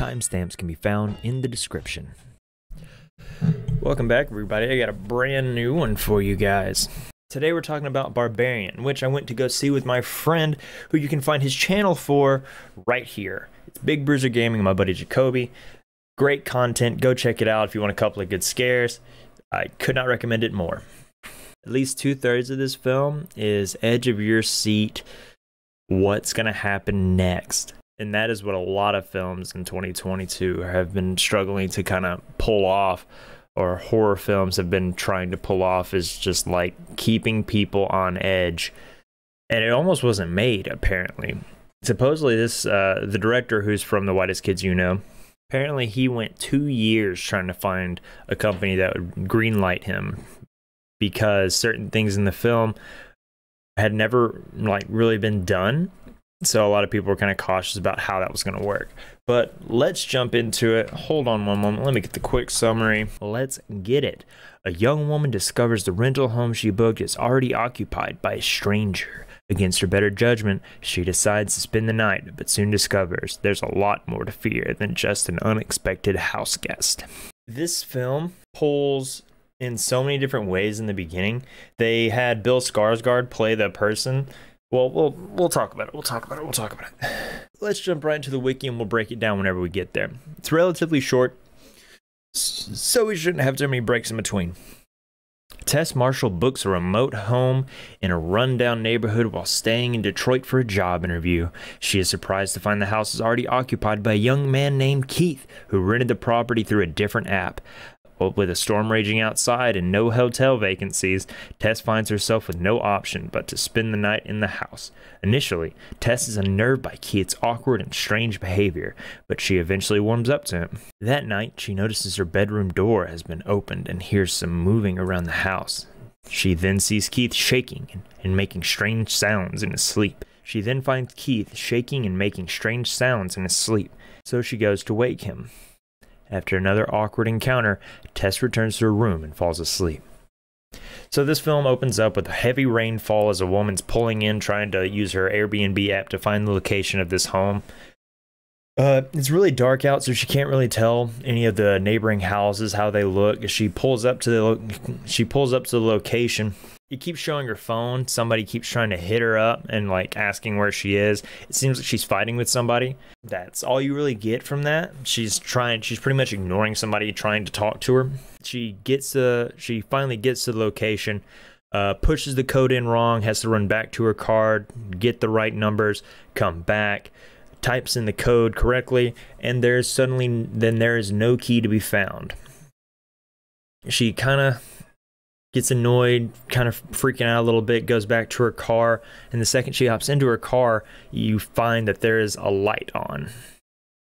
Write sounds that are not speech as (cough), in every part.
Timestamps can be found in the description. Welcome back, everybody. I got a brand new one for you guys. Today we're talking about Barbarian, which I went to go see with my friend, who you can find his channel for right here. It's Big Bruiser Gaming, my buddy Jacoby. Great content. Go check it out if you want a couple of good scares. I could not recommend it more. At least two thirds of this film is edge of your seat. What's going to happen next? And that is what a lot of films in 2022 have been struggling to kind of pull off, or horror films have been trying to pull off, is just like keeping people on edge. And it almost wasn't made, apparently. Supposedly, this, uh, the director who's from The Whitest Kids You Know, apparently he went two years trying to find a company that would greenlight him because certain things in the film had never like really been done so a lot of people were kind of cautious about how that was going to work but let's jump into it hold on one moment let me get the quick summary let's get it a young woman discovers the rental home she booked is already occupied by a stranger Against her better judgment, she decides to spend the night, but soon discovers there's a lot more to fear than just an unexpected house guest. This film pulls in so many different ways in the beginning. They had Bill Skarsgård play the person. Well, we'll we'll talk about it. We'll talk about it. We'll talk about it. (sighs) Let's jump right into the wiki and we'll break it down whenever we get there. It's relatively short, so we shouldn't have too many breaks in between. Tess Marshall books a remote home in a rundown neighborhood while staying in Detroit for a job interview. She is surprised to find the house is already occupied by a young man named Keith, who rented the property through a different app. With a storm raging outside and no hotel vacancies, Tess finds herself with no option but to spend the night in the house. Initially, Tess is unnerved by Keith's awkward and strange behavior, but she eventually warms up to him. That night, she notices her bedroom door has been opened and hears some moving around the house. She then sees Keith shaking and making strange sounds in his sleep. She then finds Keith shaking and making strange sounds in his sleep, so she goes to wake him. After another awkward encounter, Tess returns to her room and falls asleep. So this film opens up with a heavy rainfall as a woman's pulling in trying to use her Airbnb app to find the location of this home. Uh, it's really dark out, so she can't really tell any of the neighboring houses how they look. She pulls up to the she pulls up to the location it keeps showing her phone. Somebody keeps trying to hit her up and like asking where she is. It seems like she's fighting with somebody. That's all you really get from that. She's trying. She's pretty much ignoring somebody trying to talk to her. She gets the. She finally gets to the location. Uh, pushes the code in wrong. Has to run back to her card, get the right numbers, come back, types in the code correctly, and there's suddenly then there is no key to be found. She kind of gets annoyed, kind of freaking out a little bit, goes back to her car, and the second she hops into her car, you find that there is a light on.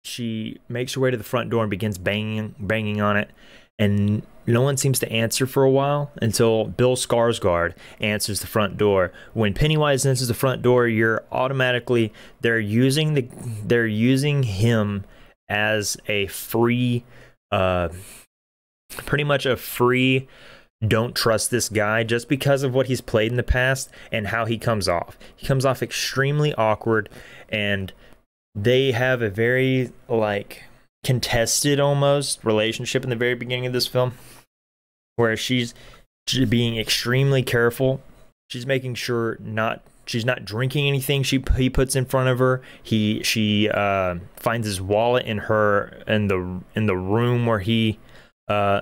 She makes her way to the front door and begins banging banging on it, and no one seems to answer for a while until Bill Skarsgård answers the front door. When Pennywise answers the front door, you're automatically they're using the they're using him as a free uh pretty much a free don't trust this guy just because of what he's played in the past and how he comes off. He comes off extremely awkward and they have a very like contested almost relationship in the very beginning of this film where she's being extremely careful. She's making sure not she's not drinking anything she he puts in front of her. He she uh, finds his wallet in her in the in the room where he uh,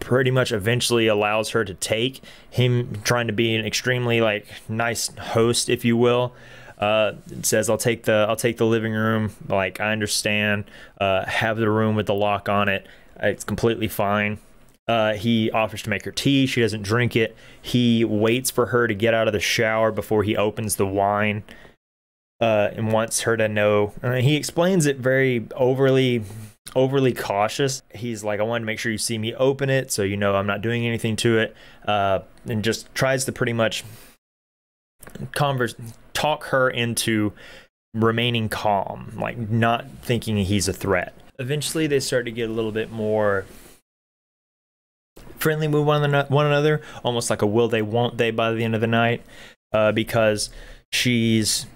pretty much eventually allows her to take him trying to be an extremely like nice host if you will. Uh, says I'll take the I'll take the living room. Like I understand. Uh, have the room with the lock on it. It's completely fine. Uh, he offers to make her tea. She doesn't drink it. He waits for her to get out of the shower before he opens the wine uh, and wants her to know he explains it very overly overly cautious. He's like, I want to make sure you see me open it so you know I'm not doing anything to it. Uh, and just tries to pretty much converse, talk her into remaining calm, like not thinking he's a threat. Eventually, they start to get a little bit more friendly with one one another, almost like a will they, won't they by the end of the night, uh, because she's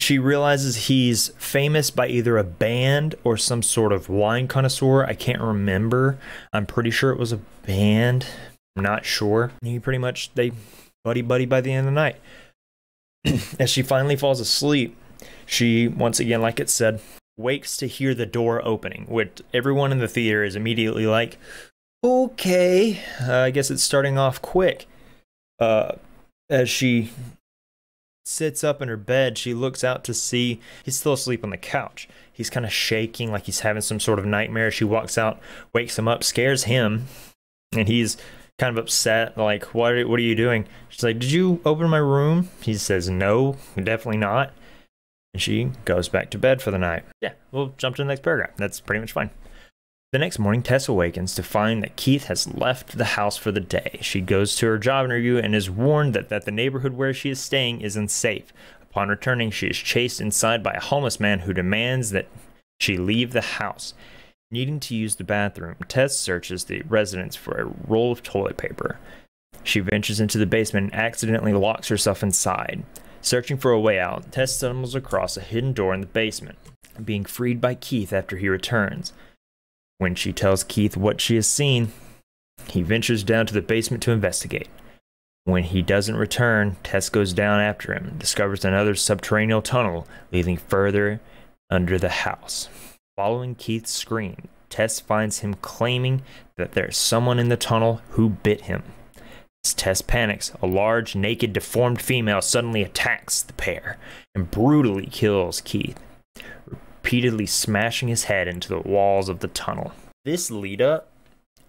she realizes he's famous by either a band or some sort of wine connoisseur. I can't remember. I'm pretty sure it was a band. I'm not sure. He pretty much they buddy buddy by the end of the night. (clears throat) As she finally falls asleep, she once again, like it said, wakes to hear the door opening, which everyone in the theater is immediately like, "Okay, uh, I guess it's starting off quick." Uh, as she sits up in her bed, she looks out to see he's still asleep on the couch. He's kind of shaking like he's having some sort of nightmare. She walks out, wakes him up, scares him, and he's kind of upset. Like, what are, what are you doing? She's like, Did you open my room? He says, No, definitely not. And she goes back to bed for the night. Yeah, we'll jump to the next paragraph. That's pretty much fine. The next morning, Tess awakens to find that Keith has left the house for the day. She goes to her job interview and is warned that, that the neighborhood where she is staying is unsafe. Upon returning, she is chased inside by a homeless man who demands that she leave the house. Needing to use the bathroom, Tess searches the residence for a roll of toilet paper. She ventures into the basement and accidentally locks herself inside. Searching for a way out, Tess stumbles across a hidden door in the basement, being freed by Keith after he returns. When she tells Keith what she has seen, he ventures down to the basement to investigate. When he doesn't return, Tess goes down after him and discovers another subterranean tunnel leading further under the house. Following Keith's scream, Tess finds him claiming that there's someone in the tunnel who bit him. As Tess panics, a large, naked, deformed female suddenly attacks the pair and brutally kills Keith repeatedly smashing his head into the walls of the tunnel. This lead up,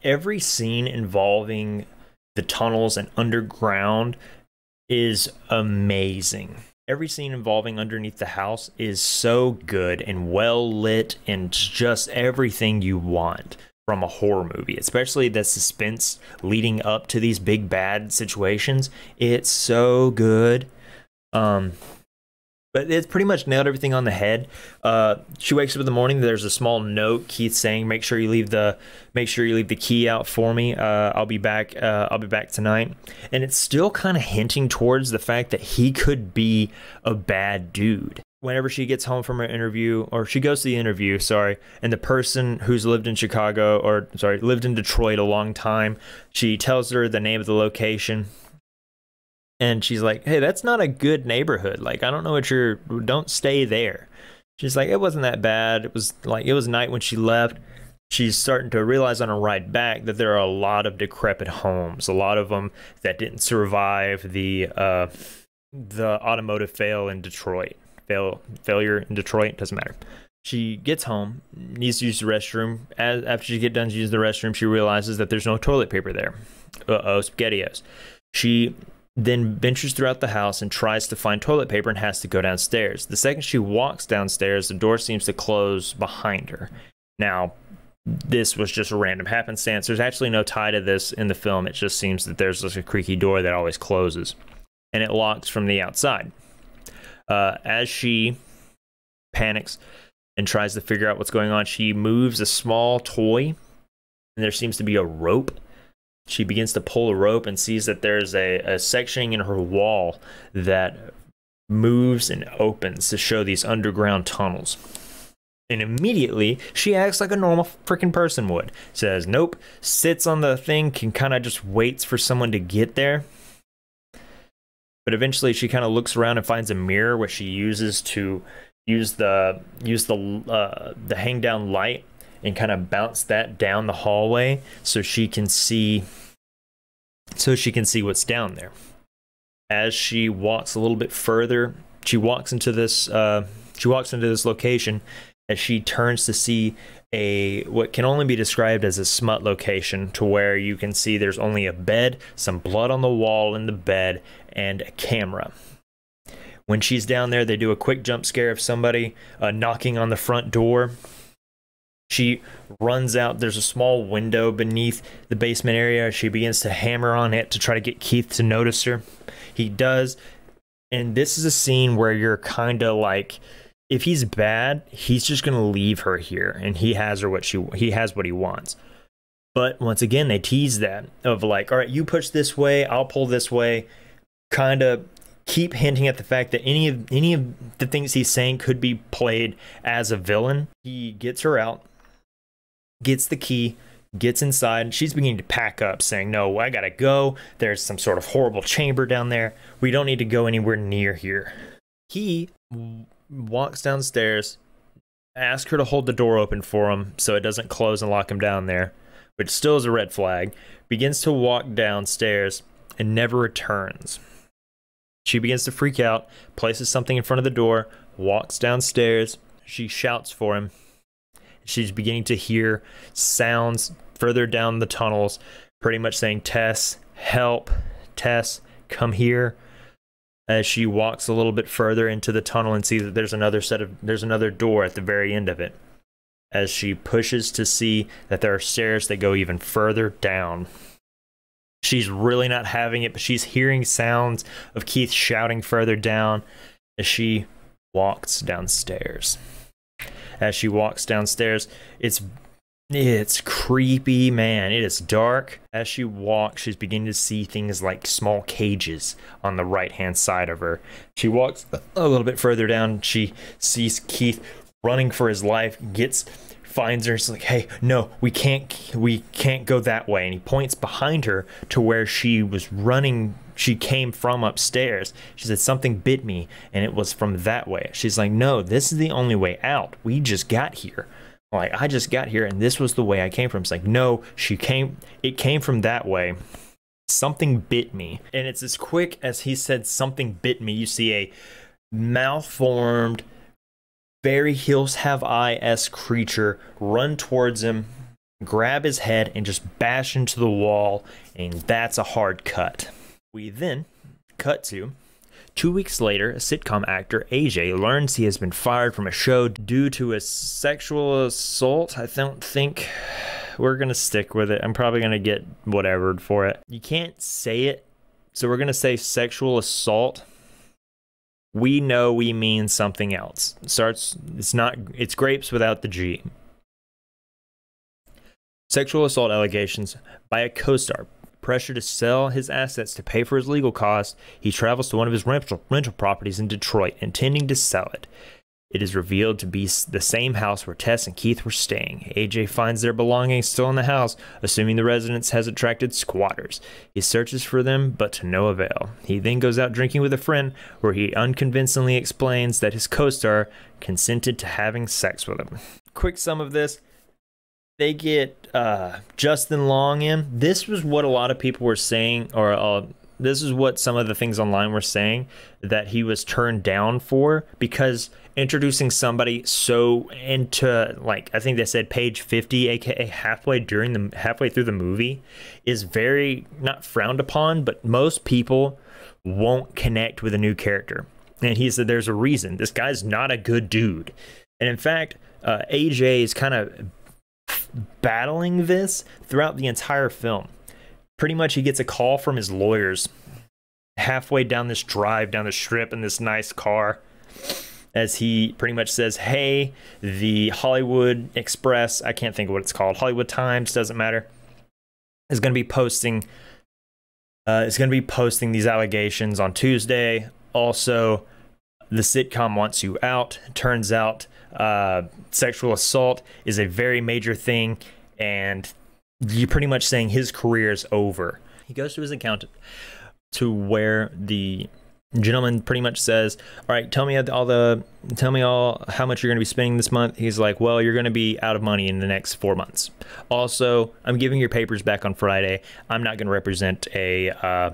every scene involving the tunnels and underground is amazing. Every scene involving underneath the house is so good and well lit and just everything you want from a horror movie, especially the suspense leading up to these big bad situations. It's so good. Um, but it's pretty much nailed everything on the head. Uh, she wakes up in the morning. There's a small note Keith saying, "Make sure you leave the make sure you leave the key out for me. Uh, I'll be back. Uh, I'll be back tonight." And it's still kind of hinting towards the fact that he could be a bad dude. Whenever she gets home from her interview, or she goes to the interview, sorry, and the person who's lived in Chicago, or sorry, lived in Detroit a long time, she tells her the name of the location and she's like, "Hey, that's not a good neighborhood. Like, I don't know what you're. Don't stay there." She's like, "It wasn't that bad. It was like it was night when she left." She's starting to realize on her ride back that there are a lot of decrepit homes, a lot of them that didn't survive the uh, the automotive fail in Detroit. Fail failure in Detroit doesn't matter. She gets home, needs to use the restroom. As after she gets done to use the restroom, she realizes that there's no toilet paper there. Uh oh, spaghettios. She then ventures throughout the house and tries to find toilet paper and has to go downstairs. The second she walks downstairs, the door seems to close behind her. Now, this was just a random happenstance. There's actually no tie to this in the film. It just seems that there's like a creaky door that always closes and it locks from the outside. Uh, as she panics and tries to figure out what's going on, she moves a small toy and there seems to be a rope she begins to pull a rope and sees that there's a, a sectioning in her wall that moves and opens to show these underground tunnels. And immediately she acts like a normal freaking person would. Says, nope, sits on the thing, can kind of just waits for someone to get there. But eventually she kind of looks around and finds a mirror which she uses to use the use the uh, the hang down light and kind of bounce that down the hallway so she can see so she can see what's down there. As she walks a little bit further, she walks into this uh, she walks into this location as she turns to see a what can only be described as a smut location to where you can see there's only a bed, some blood on the wall in the bed, and a camera. When she's down there, they do a quick jump scare of somebody uh, knocking on the front door she runs out. There's a small window beneath the basement area. She begins to hammer on it to try to get Keith to notice her. He does. And this is a scene where you're kind of like, if he's bad, he's just going to leave her here and he has her what she he has what he wants. But once again, they tease that of like, all right, you push this way, I'll pull this way. Kind of keep hinting at the fact that any of any of the things he's saying could be played as a villain. He gets her out, gets the key, gets inside. She's beginning to pack up, saying, No, I gotta go. There's some sort of horrible chamber down there. We don't need to go anywhere near here. He walks downstairs, asks her to hold the door open for him so it doesn't close and lock him down there, which still is a red flag. Begins to walk downstairs and never returns. She begins to freak out, places something in front of the door, walks downstairs. She shouts for him. She's beginning to hear sounds further down the tunnels, pretty much saying, Tess, help, Tess, come here. As she walks a little bit further into the tunnel and sees that there's another set of there's another door at the very end of it. As she pushes to see that there are stairs that go even further down. She's really not having it, but she's hearing sounds of Keith shouting further down as she walks downstairs. As she walks downstairs, it's it's creepy, man. It is dark. As she walks, she's beginning to see things like small cages on the right hand side of her. She walks a little bit further down. She sees Keith running for his life, gets finds her. It's like, hey, no, we can't, we can't go that way. And he points behind her to where she was running. She came from upstairs. She said something bit me, and it was from that way. She's like, no, this is the only way out. We just got here. Like I just got here, and this was the way I came from. It's like, no, she came. It came from that way. Something bit me, and it's as quick as he said something bit me. You see a malformed very Hills Have Eyes creature run towards him, grab his head, and just bash into the wall, and that's a hard cut. We then cut to Two weeks later, a sitcom actor, AJ, learns he has been fired from a show due to a sexual assault. I don't think we're going to stick with it. I'm probably going to get whatever for it. You can't say it, so we're going to say sexual assault we know we mean something else. It starts it's not it's grapes without the G. Sexual assault allegations by a co-star. Pressure to sell his assets to pay for his legal costs, he travels to one of his rental, rental properties in Detroit, intending to sell it. It is revealed to be the same house where Tess and Keith were staying. AJ finds their belongings still in the house, assuming the residence has attracted squatters. He searches for them, but to no avail. He then goes out drinking with a friend, where he unconvincingly explains that his co star consented to having sex with him. Quick sum of this they get uh, Justin Long in. This was what a lot of people were saying, or uh, this is what some of the things online were saying that he was turned down for because introducing somebody so into like I think they said page 50 aka halfway during the halfway through the movie is very not frowned upon but most people won't connect with a new character. And he said there's a reason. This guy's not a good dude. And in fact uh, AJ is kind of battling this throughout the entire film pretty much he gets a call from his lawyers halfway down this drive down the strip in this nice car as he pretty much says, Hey, the Hollywood Express, I can't think of what it's called, Hollywood Times, doesn't matter, is going to be posting. Uh, is going to be posting these allegations on Tuesday. Also, the sitcom wants you out. Turns out, uh, sexual assault is a very major thing, and you're pretty much saying his career is over. He goes to his accountant to where the gentleman pretty much says, "All right, tell me all the tell me all how much you're going to be spending this month." He's like, "Well, you're going to be out of money in the next 4 months." Also, I'm giving your papers back on Friday. I'm not going to represent a uh,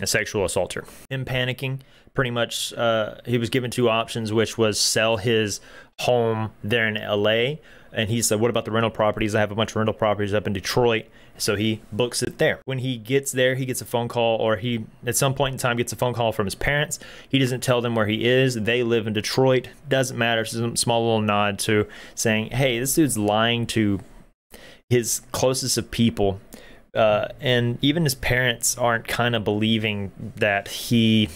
a sexual assaulter. Him panicking, pretty much uh, he was given two options which was sell his home there in LA and he said, What about the rental properties? I have a bunch of rental properties up in Detroit. So he books it there. When he gets there, he gets a phone call, or he at some point in time gets a phone call from his parents. He doesn't tell them where he is. They live in Detroit. Doesn't matter. Some small little nod to saying, Hey, this dude's lying to his closest of people. Uh, and even his parents aren't kind of believing that he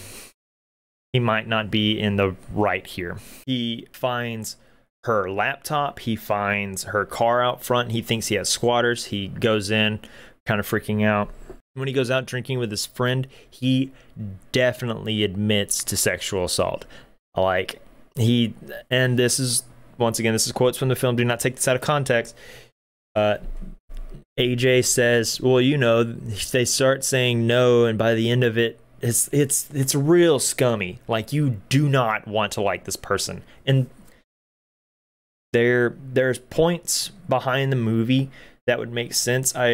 he might not be in the right here. He finds her laptop. He finds her car out front. He thinks he has squatters. He goes in, kind of freaking out. When he goes out drinking with his friend, he definitely admits to sexual assault. Like he, and this is once again, this is quotes from the film. Do not take this out of context. Uh, AJ says, "Well, you know, they start saying no, and by the end of it, it's it's it's real scummy. Like you do not want to like this person, and there there's points behind the movie that would make sense. I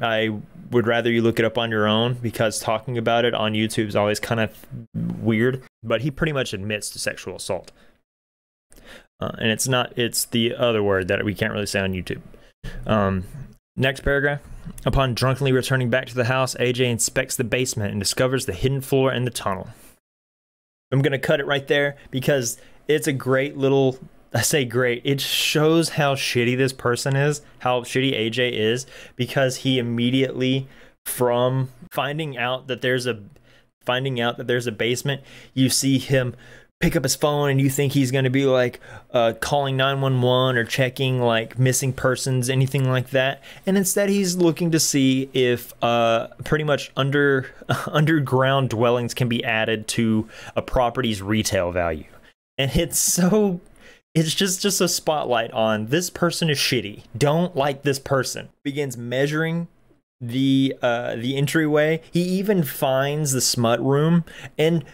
I would rather you look it up on your own because talking about it on YouTube is always kind of weird. But he pretty much admits to sexual assault, uh, and it's not it's the other word that we can't really say on YouTube. Um, next paragraph. Upon drunkenly returning back to the house, AJ inspects the basement and discovers the hidden floor and the tunnel. I'm gonna cut it right there because it's a great little I say great. It shows how shitty this person is, how shitty AJ is, because he immediately, from finding out that there's a finding out that there's a basement, you see him pick up his phone and you think he's going to be like uh, calling 911 or checking like missing persons anything like that and instead he's looking to see if uh, pretty much under (laughs) underground dwellings can be added to a property's retail value and it's so it's just just a spotlight on this person is shitty. Don't like this person. Begins measuring the uh the entryway. He even finds the smut room and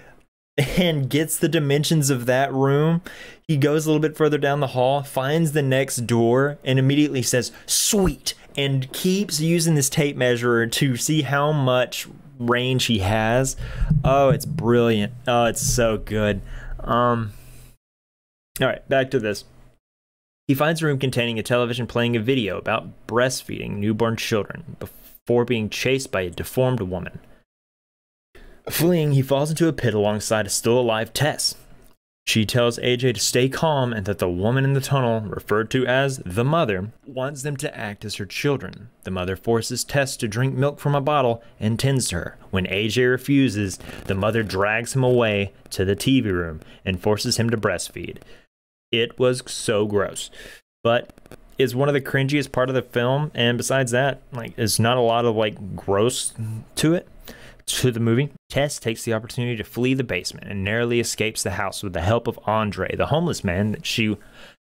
(laughs) and gets the dimensions of that room. He goes a little bit further down the hall, finds the next door, and immediately says, Sweet, and keeps using this tape measure to see how much range he has. Oh, it's brilliant. Oh, it's so good. Um, all right, back to this. He finds a room containing a television playing a video about breastfeeding newborn children before being chased by a deformed woman. Fleeing, he falls into a pit alongside a still alive Tess. She tells AJ to stay calm and that the woman in the tunnel, referred to as the mother, wants them to act as her children. The mother forces Tess to drink milk from a bottle and tends to her. When AJ refuses, the mother drags him away to the TV room and forces him to breastfeed. It was so gross. But is one of the cringiest part of the film and besides that, like there's not a lot of like gross to it to the movie. Tess takes the opportunity to flee the basement and narrowly escapes the house with the help of Andre, the homeless man that she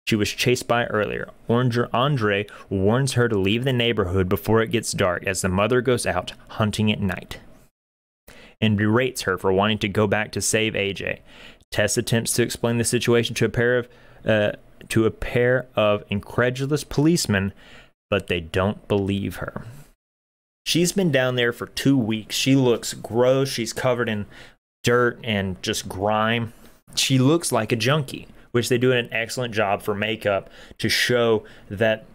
she was chased by earlier. Andre warns her to leave the neighborhood before it gets dark as the mother goes out hunting at night and berates her for wanting to go back to save AJ. Tess attempts to explain the situation to a pair of uh, to a pair of incredulous policemen, but they don't believe her. She's been down there for two weeks. She looks gross. She's covered in dirt and just grime. She looks like a junkie, which they do an excellent job for makeup to show that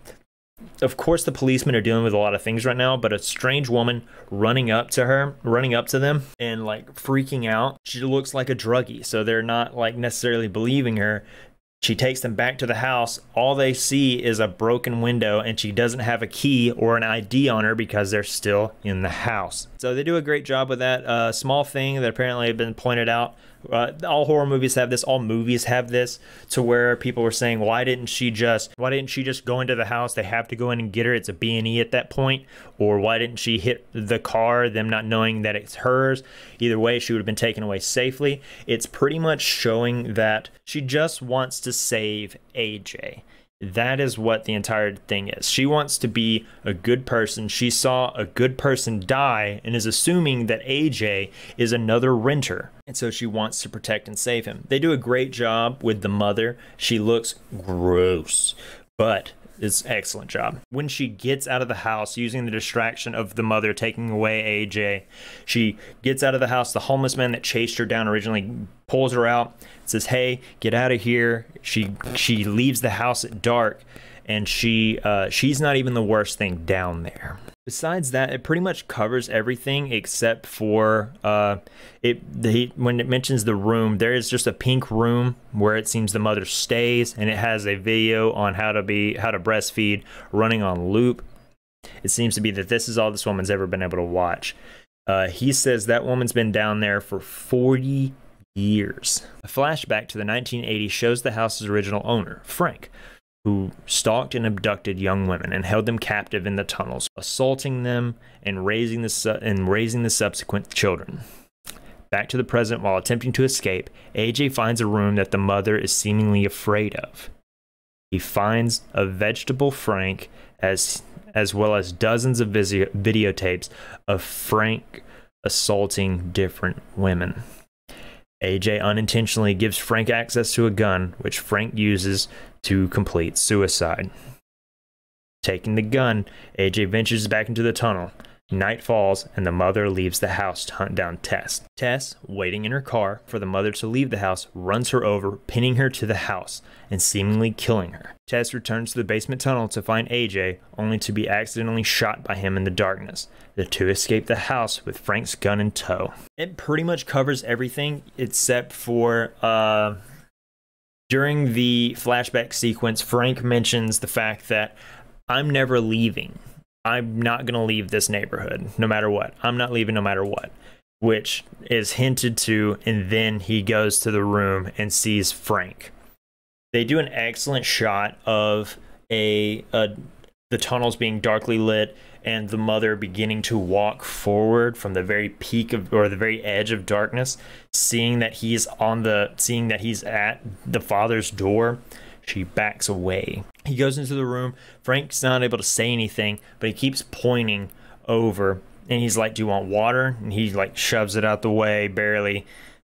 of course the policemen are dealing with a lot of things right now but a strange woman running up to her running up to them and like freaking out she looks like a druggie so they're not like necessarily believing her she takes them back to the house. All they see is a broken window, and she doesn't have a key or an ID on her because they're still in the house. So they do a great job with that. Uh, small thing that apparently had been pointed out uh, all horror movies have this. All movies have this, to where people were saying, "Why didn't she just? Why didn't she just go into the house? They have to go in and get her. It's a B and E at that point. Or why didn't she hit the car? Them not knowing that it's hers. Either way, she would have been taken away safely. It's pretty much showing that she just wants to save AJ. That is what the entire thing is. She wants to be a good person. She saw a good person die and is assuming that AJ is another renter. And so she wants to protect and save him. They do a great job with the mother. She looks gross, but it's excellent job. When she gets out of the house using the distraction of the mother taking away AJ, she gets out of the house. The homeless man that chased her down originally pulls her out, says, "Hey, get out of here." She she leaves the house at dark, and she uh, she's not even the worst thing down there. Besides that, it pretty much covers everything except for uh, it. The, when it mentions the room, there is just a pink room where it seems the mother stays, and it has a video on how to be how to breastfeed running on loop. It seems to be that this is all this woman's ever been able to watch. Uh, he says that woman's been down there for 40 years. A flashback to the 1980s shows the house's original owner, Frank, who stalked and abducted young women and held them captive in the tunnels, assaulting them and raising the su- and raising the subsequent children. Back to the present, while attempting to escape, AJ finds a room that the mother is seemingly afraid of. He finds a vegetable Frank as as well as dozens of video- videotapes of Frank assaulting different women. AJ unintentionally gives Frank access to a gun, which Frank uses to complete suicide. Taking the gun, AJ ventures back into the tunnel. Night falls, and the mother leaves the house to hunt down Tess. Tess, waiting in her car for the mother to leave the house, runs her over, pinning her to the house and seemingly killing her. Tess returns to the basement tunnel to find AJ, only to be accidentally shot by him in the darkness. The two escape the house with Frank's gun in tow. It pretty much covers everything except for uh, during the flashback sequence, Frank mentions the fact that I'm never leaving I'm not going to leave this neighborhood no matter what. I'm not leaving no matter what, which is hinted to. And then he goes to the room and sees Frank. They do an excellent shot of a, a the tunnels being darkly lit and the mother beginning to walk forward from the very peak of or the very edge of darkness seeing that he's on the seeing that he's at the father's door she backs away. He goes into the room. Frank's not able to say anything, but he keeps pointing over and he's like, Do you want water? And he like shoves it out the way barely.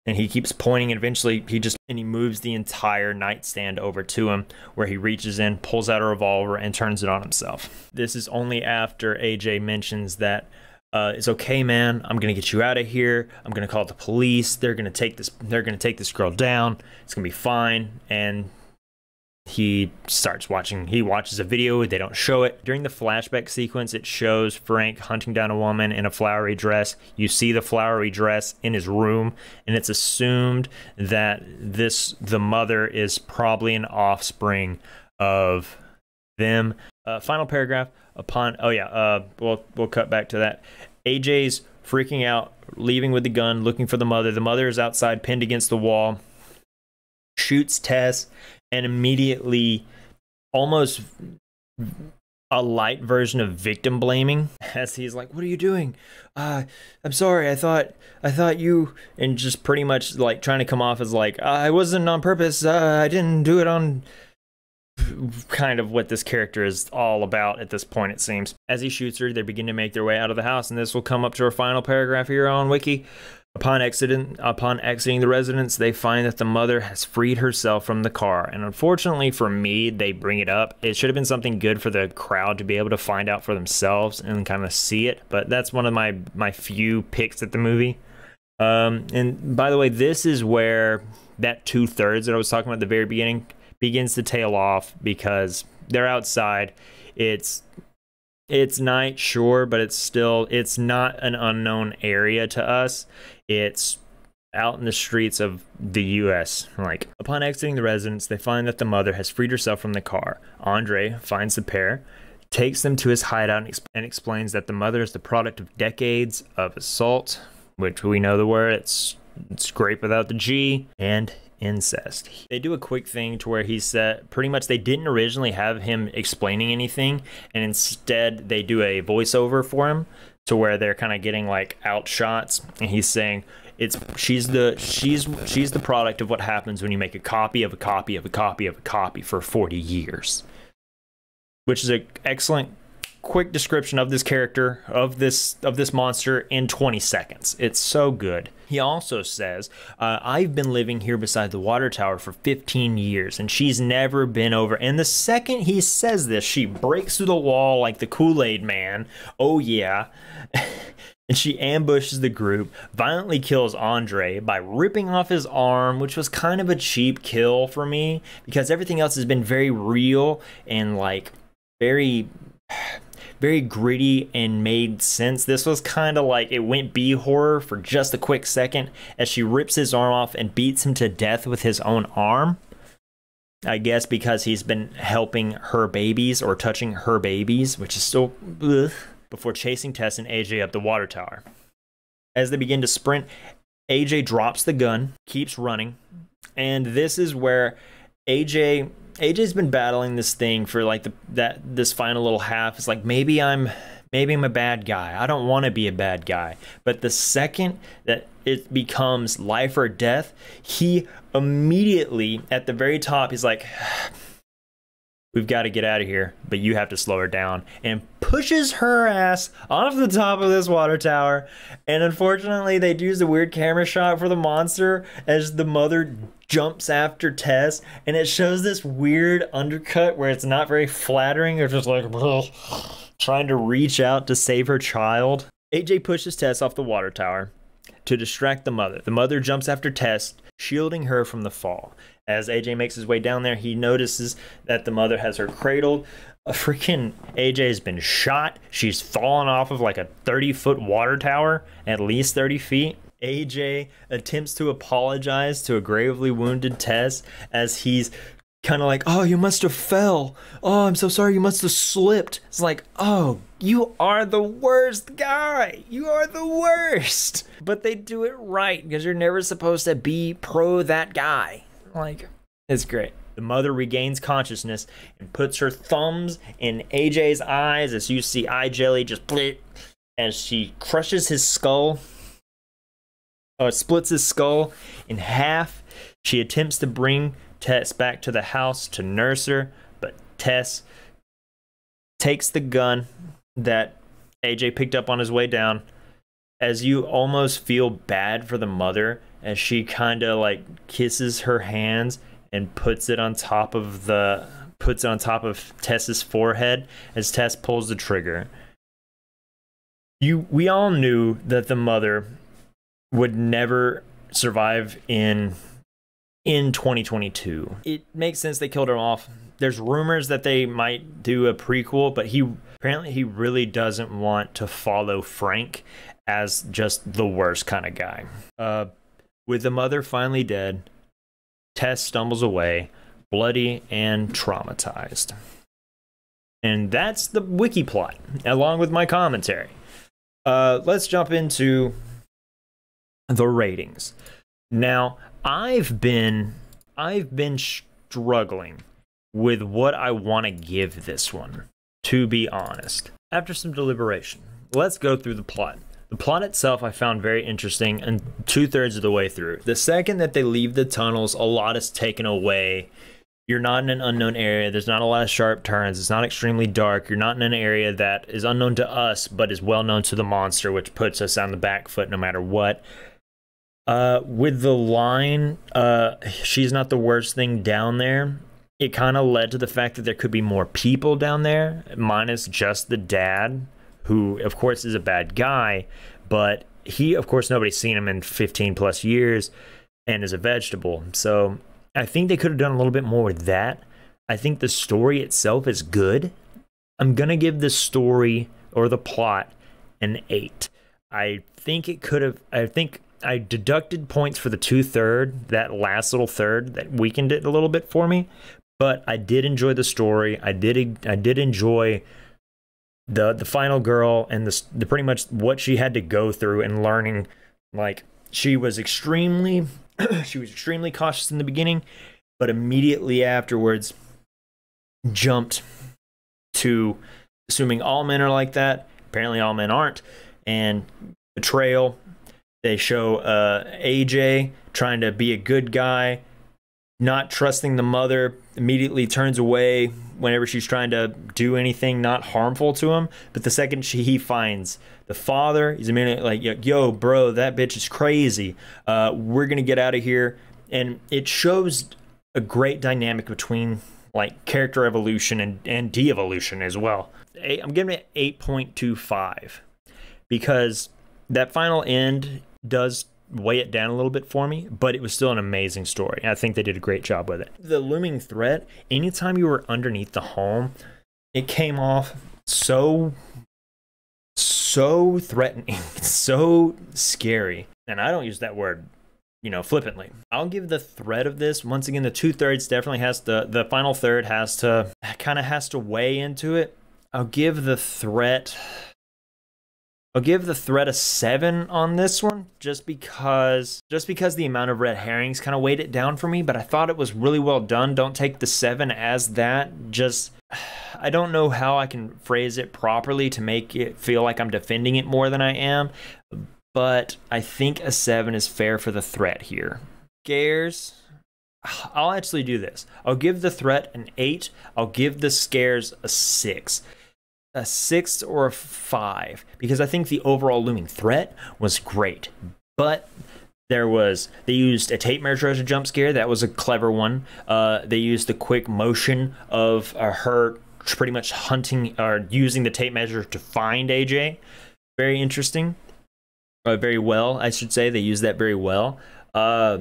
And he keeps pointing and eventually he just and he moves the entire nightstand over to him where he reaches in, pulls out a revolver, and turns it on himself. This is only after AJ mentions that uh, it's okay, man. I'm gonna get you out of here. I'm gonna call the police. They're gonna take this. They're gonna take this girl down. It's gonna be fine. And he starts watching he watches a video they don't show it. During the flashback sequence it shows frank hunting down a woman in a flowery dress. You see the flowery dress in his room and it's assumed that this the mother is probably an offspring of them. Uh, final paragraph upon oh yeah uh we'll we'll cut back to that. Aj's freaking out leaving with the gun looking for the mother. The mother is outside pinned against the wall shoots tess and immediately almost a light version of victim blaming (laughs) as he's like what are you doing? Uh i'm sorry. I thought i thought you and just pretty much like trying to come off as like i wasn't on purpose. Uh, i didn't do it on kind of what this character is all about at this point it seems. As he shoots her they begin to make their way out of the house and this will come up to our final paragraph here on wiki Upon exiting, upon exiting the residence, they find that the mother has freed herself from the car. And unfortunately for me, they bring it up. It should have been something good for the crowd to be able to find out for themselves and kind of see it. But that's one of my my few picks at the movie. Um, and by the way, this is where that two thirds that I was talking about at the very beginning begins to tail off because they're outside. It's it's night, sure, but it's still it's not an unknown area to us. It's out in the streets of the US. Like upon exiting the residence, they find that the mother has freed herself from the car. Andre finds the pair, takes them to his hideout and, exp- and explains that the mother is the product of decades of assault, which we know the word it's great without the G, and incest. They do a quick thing to where he said pretty much they didn't originally have him explaining anything, and instead they do a voiceover for him to where they're kind of getting like out shots, and he's saying it's she's the she's she's the product of what happens when you make a copy of a copy of a copy of a copy for 40 years which is an excellent quick description of this character of this of this monster in 20 seconds. It's so good. He also says, uh, "I've been living here beside the water tower for 15 years, and she's never been over." And the second he says this, she breaks through the wall like the Kool Aid Man. Oh yeah. (laughs) and she ambushes the group, violently kills Andre by ripping off his arm, which was kind of a cheap kill for me because everything else has been very real and like very very gritty and made sense. This was kind of like it went B horror for just a quick second as she rips his arm off and beats him to death with his own arm. I guess because he's been helping her babies or touching her babies, which is still ugh, before chasing Tess and AJ up the water tower. As they begin to sprint, AJ drops the gun, keeps running, and this is where AJ AJ's been battling this thing for like the that this final little half. It's like maybe I'm maybe I'm a bad guy. I don't want to be a bad guy. But the second that it becomes life or death, he immediately at the very top he's like (sighs) we've got to get out of here, but you have to slow her down. And pushes her ass off the top of this water tower. And unfortunately, they use a weird camera shot for the monster as the mother jumps after Tess. And it shows this weird undercut where it's not very flattering. It's just like (sighs) trying to reach out to save her child. AJ pushes Tess off the water tower to distract the mother. The mother jumps after Tess, shielding her from the fall. As AJ makes his way down there, he notices that the mother has her cradled. A freaking AJ has been shot. She's fallen off of like a 30 foot water tower, at least 30 feet. AJ attempts to apologize to a gravely wounded Tess as he's kind of like, oh, you must have fell. Oh, I'm so sorry. You must have slipped. It's like, oh, you are the worst guy. You are the worst. But they do it right because you're never supposed to be pro that guy. Like, it's great. The mother regains consciousness and puts her thumbs in AJ's eyes as you see eye jelly just blip as she crushes his skull. Uh, splits his skull in half. She attempts to bring Tess back to the house to nurse her, but Tess takes the gun that AJ picked up on his way down as you almost feel bad for the mother as she kind of like kisses her hands and puts it on top of the puts it on top of Tess's forehead as Tess pulls the trigger. You we all knew that the mother would never survive in in 2022. It makes sense they killed her off. There's rumors that they might do a prequel, but he apparently he really doesn't want to follow Frank as just the worst kind of guy. Uh, with the mother finally dead, Tess stumbles away, bloody and traumatized. And that's the wiki plot, along with my commentary. Uh, let's jump into the ratings. Now, I've been I've been struggling with what I want to give this one, to be honest. After some deliberation, let's go through the plot. The plot itself I found very interesting and two thirds of the way through. The second that they leave the tunnels, a lot is taken away. You're not in an unknown area. There's not a lot of sharp turns. It's not extremely dark. You're not in an area that is unknown to us, but is well known to the monster, which puts us on the back foot no matter what. Uh, with the line, uh, she's not the worst thing down there. It kind of led to the fact that there could be more people down there, minus just the dad who, of course, is a bad guy, but he, of course, nobody's seen him in 15 plus years and is a vegetable. So I think they could have done a little bit more with that. I think the story itself is good. I'm going to give the story or the plot an eight. I think it could have, I think I deducted points for the two third, that last little third that weakened it a little bit for me. But I did enjoy the story. I did, I did enjoy the the final girl and the, the pretty much what she had to go through and learning like she was extremely (clears throat) she was extremely cautious in the beginning but immediately afterwards jumped to assuming all men are like that. Apparently all men aren't. And betrayal. They show uh, aj trying to be a good guy not trusting the mother immediately turns away whenever she's trying to do anything not harmful to him. But the second she, he finds the father, he's immediately like, "Yo, bro, that bitch is crazy. Uh, we're gonna get out of here." And it shows a great dynamic between like character evolution and and de-evolution as well. I'm giving it 8.25 because that final end does weigh it down a little bit for me, but it was still an amazing story. I think they did a great job with it. The looming threat, anytime you were underneath the home, it came off so so threatening, (laughs) so scary. And I don't use that word, you know, flippantly. I'll give the threat of this once again. The two thirds definitely has to. The final third has to kind of has to weigh into it. I'll give the threat I'll give the threat a seven on this one, just because just because the amount of red herrings kind of weighed it down for me. But I thought it was really well done. Don't take the seven as that. Just (sighs) I don't know how I can phrase it properly to make it feel like I'm defending it more than I am. But I think a seven is fair for the threat here. Scares. (sighs) I'll actually do this. I'll give the threat an eight. I'll give the scares a six a six or a five because I think the overall looming threat was great. But there was they used a tape measure as a jump scare. That was a clever one. Uh, they used the quick motion of uh, her pretty much hunting or using the tape measure to find AJ. Very interesting. Uh, very well, I should say. They used that very well. Uh,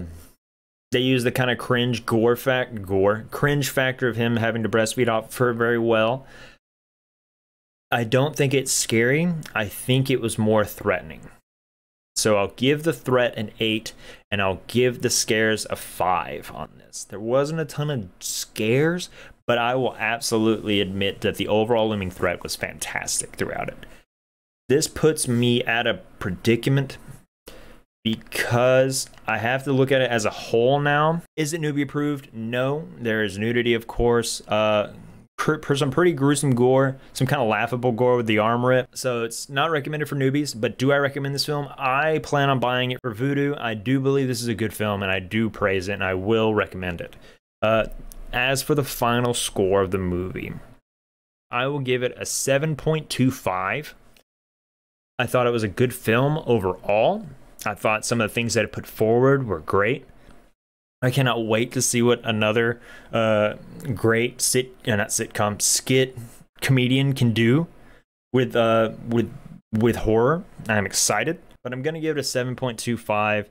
they used the kind of cringe gore fact gore cringe factor of him having to breastfeed off her very well. I don't think it's scary. I think it was more threatening. So I'll give the threat an 8 and I'll give the scares a 5 on this. There wasn't a ton of scares, but I will absolutely admit that the overall looming threat was fantastic throughout it. This puts me at a predicament because I have to look at it as a whole now. Is it newbie approved? No. There is nudity, of course. Uh, some pretty gruesome gore, some kind of laughable gore with the arm rip. So it's not recommended for newbies, but do I recommend this film? I plan on buying it for Vudu. I do believe this is a good film and I do praise it and I will recommend it. Uh, as for the final score of the movie, I will give it a 7.25. I thought it was a good film overall. I thought some of the things that it put forward were great. I cannot wait to see what another uh, great sit uh, not sitcom skit comedian can do with uh with with horror. I'm excited, but I'm gonna give it a 7.25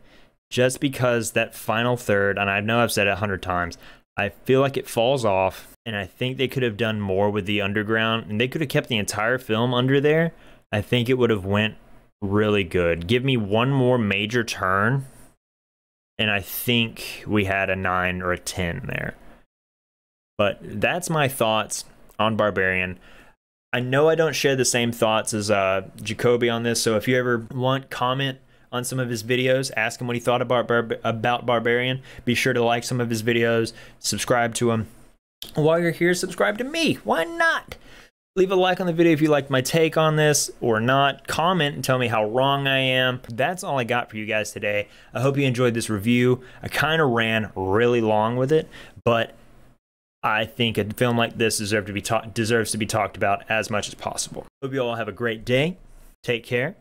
just because that final third, and I know I've said it a hundred times, I feel like it falls off, and I think they could have done more with the underground, and they could have kept the entire film under there. I think it would have went really good. Give me one more major turn and I think we had a 9 or a 10 there. But that's my thoughts on Barbarian. I know I don't share the same thoughts as uh, Jacoby on this, so if you ever want comment on some of his videos, ask him what he thought about Bar- about Barbarian. Be sure to like some of his videos, subscribe to him. While you're here, subscribe to me. Why not? Leave a like on the video if you liked my take on this or not. Comment and tell me how wrong I am. That's all I got for you guys today. I hope you enjoyed this review. I kind of ran really long with it, but I think a film like this deserves to be ta- deserves to be talked about as much as possible. Hope you all have a great day. Take care.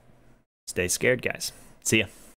Stay scared, guys. See ya.